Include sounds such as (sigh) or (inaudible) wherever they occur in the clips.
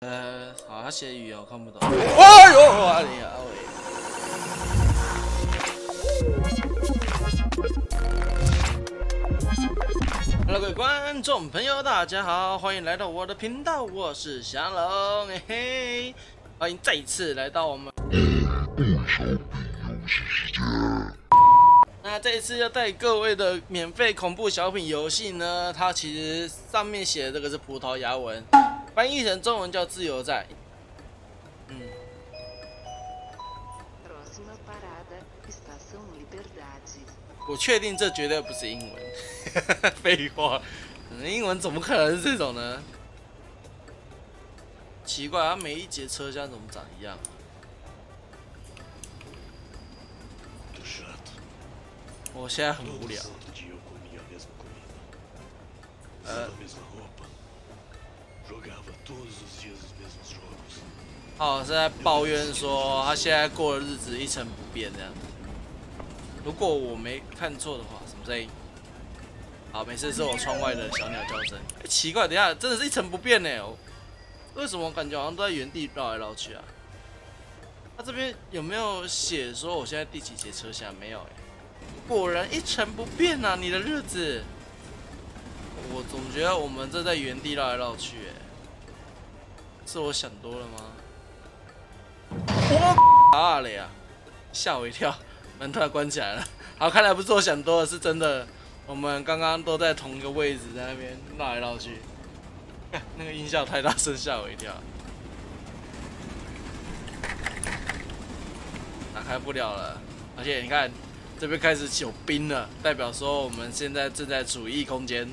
呃，好，他写语言我看不懂。哎呦，阿里啊喂！Hello，各位观众朋友，大家好，欢迎来到我的频道，我是祥龙，嘿嘿，欢迎再一次来到我们。那这一次要带各位的免费恐怖小品游戏呢，它其实上面写的这个是葡萄牙文，翻译成中文叫自由在。嗯.我确定这绝对不是英文。(laughs) 废话，嗯英文怎么可能是这种呢？奇怪，它每一节车厢怎么长一样.我现在很无聊。santo Jogava todos os dias os mesmos jogos. 哦，是在抱怨说他现在过的日子一成不变这样。如果我没看错的话，什么声音？好，没事，是我窗外的小鸟叫声。奇怪，等下，真的是一成不变呢。为什么感觉好像都在原地绕来绕去啊？他这边有没有写说我现在第几节车厢？没有哎。果然一成不变啊，你的日子。我总觉得我们这在原地绕来绕去，哎，是我想多了吗？我啊了呀！吓我一跳，(laughs) 门突然关起来了。好，看来不是我想多了，是真的。我们刚刚都在同一个位置，在那边绕来绕去。(laughs) 那个音效太大声，吓我一跳。打开不了了，而且你看，这边开始有冰了，代表说我们现在正在处于异空间。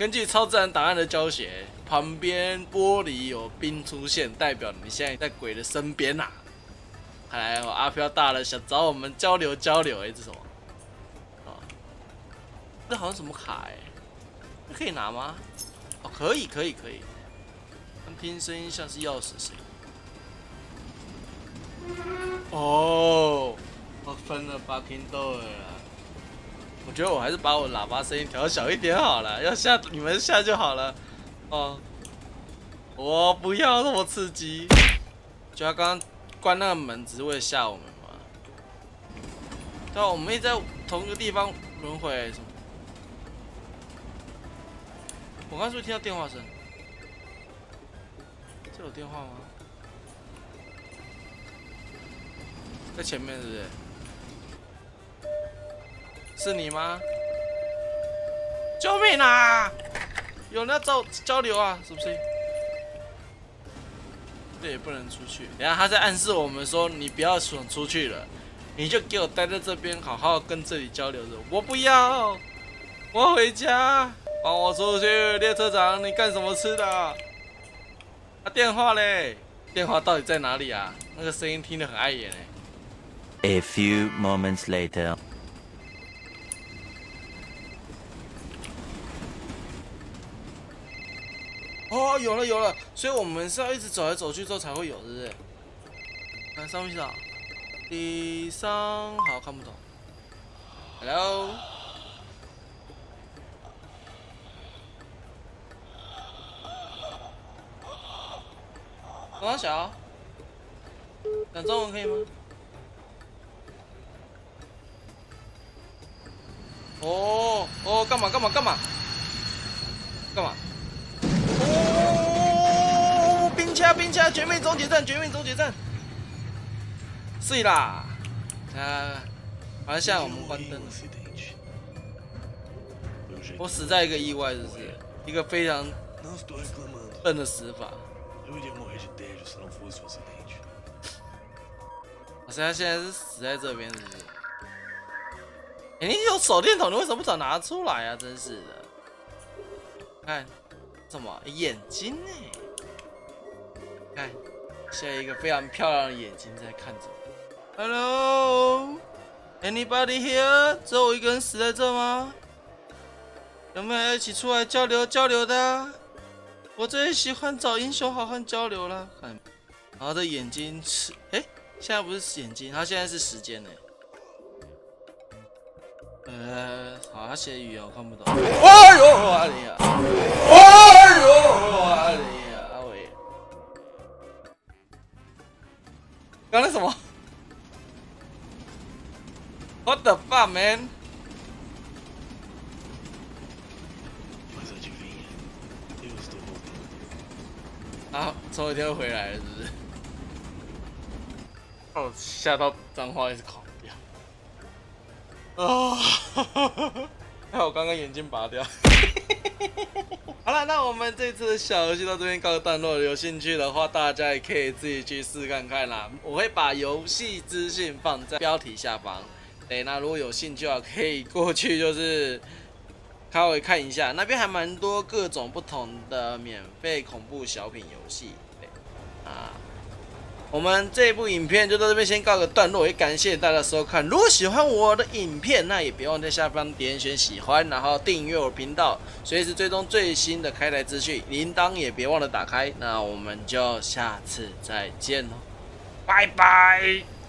根据超自然档案的教学，旁边玻璃有冰出现，代表你现在在鬼的身边呐、看来我阿飘大了，想找我们交流交流。哎、这什么？哦，这好像什么卡哎、这可以拿吗？哦，可以，可以，可以。但听声音像是钥匙声。哦，我分了八 k 豆了。我觉得我还是把我喇叭声音调小一点好了，要下你们下就好了。哦，我不要那么刺激。就他刚刚关那个门，只是为了吓我们嘛。对啊，我们一直在同一个地方轮回，什么？我刚是不是听到电话声？这有电话吗？在前面是不是？是你吗？救命啊！有人要找交流啊，是不是？这也不能出去。等一下他在暗示我们说，你不要想出去了，你就给我待在这边，好好跟这里交流着。我不要，我回家，放我出去！列车长，你干什么吃的？啊，电话嘞？电话到底在哪里啊？那个声音听得很碍眼哎。A few moments later. 哦，有了有了，所以我们是要一直走来走去之后才会有，是不是？看上面是啥？第三，好看不懂。Hello，王小，讲中文可以吗？哦哦，干嘛干嘛干嘛？干嘛？冰枪绝命终结战，绝命终结战，睡啦！啊，好像我们关灯了。我死在一个意外，就是？一个非常笨的死法。我猜现在是死在这边，是不是？你有手电筒，你为什么不早拿出来啊？真是的！看什么眼睛呢？看，现在一个非常漂亮的眼睛在看着。Hello，anybody here？只有我一个人死在这吗？有没有一起出来交流交流的、我最喜欢找英雄好汉交流了。看，然后这眼睛是，哎、现在不是眼睛，它现在是时间呢。呃，好，他写语言我看不懂。哎呦，阿里呀！哎呦，阿里刚才什么？What the fuck, man？啊，抽一天回来了，是不是？哦，吓到脏话一直狂掉。啊、哦，(laughs) 还好刚刚眼睛拔掉。(laughs) 好了，那我们这次的小游戏到这边告一段落，有兴趣的话，大家也可以自己去试看看啦。我会把游戏资讯放在标题下方。对，那如果有兴趣的话，可以过去就是 (laughs) 稍微看一下，那边还蛮多各种不同的免费恐怖小品游戏。对，啊，我们这部影片就到这边先告个段落，也感谢大家收看。如果喜欢我的影片，那也别忘在下方点选喜欢，然后订阅我频道，随时追踪最新的开台资讯，铃铛也别忘了打开。那我们就下次再见喽，拜拜。